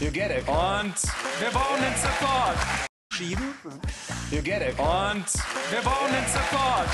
You get it. Und wir bauen den Support. Schieben. You get it. Und wir bauen den Support.